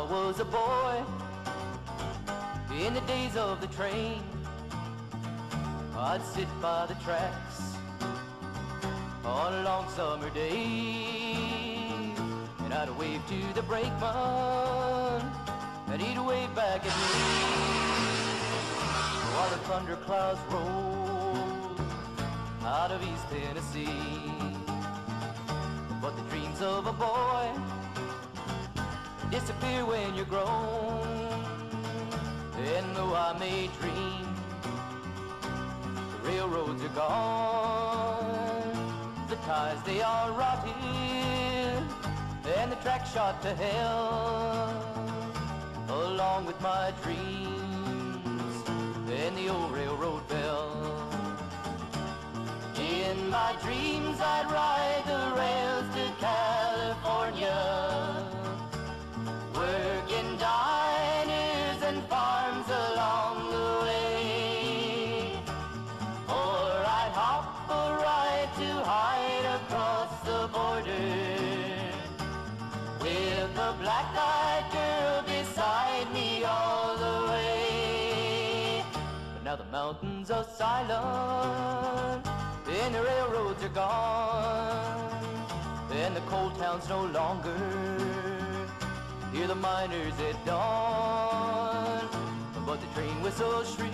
I was a boy in the days of the train. I'd sit by the tracks on a long summer day, and I'd wave to the brakeman, and he'd wave back at me while the thunderclouds rolled out of East Tennessee. But the dreams of a boy disappear when you're grown. And though I may dream, the railroads are gone. The ties they are rotted, and the track shot to hell. Along with my dreams a black-eyed girl beside me all the way But now the mountains are silent and the railroads are gone, and the coal towns no longer hear the miners at dawn. But the train whistle shrills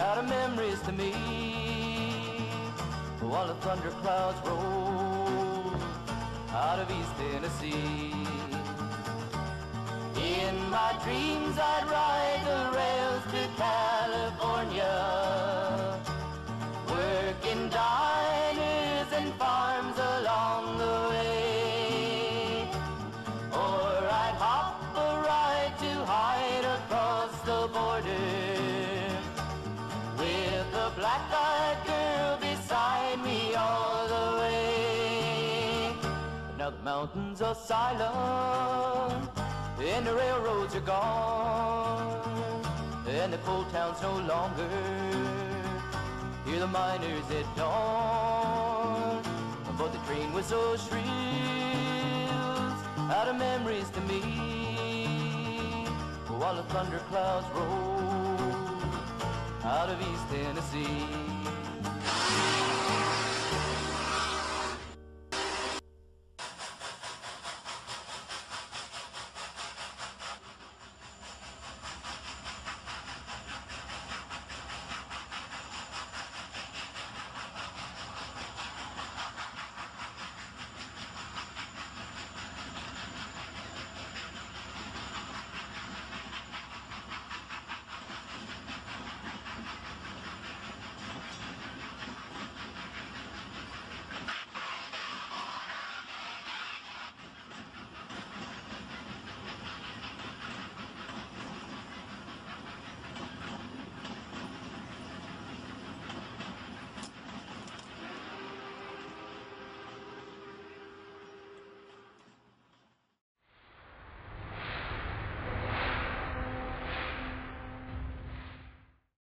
out of memories to me, while the thunderclouds roll out of East Tennessee. Mountains are silent and the railroads are gone and the coal towns no longer hear the miners at dawn. But the train whistle shrills out of memories to me, while the thunderclouds roll out of East Tennessee.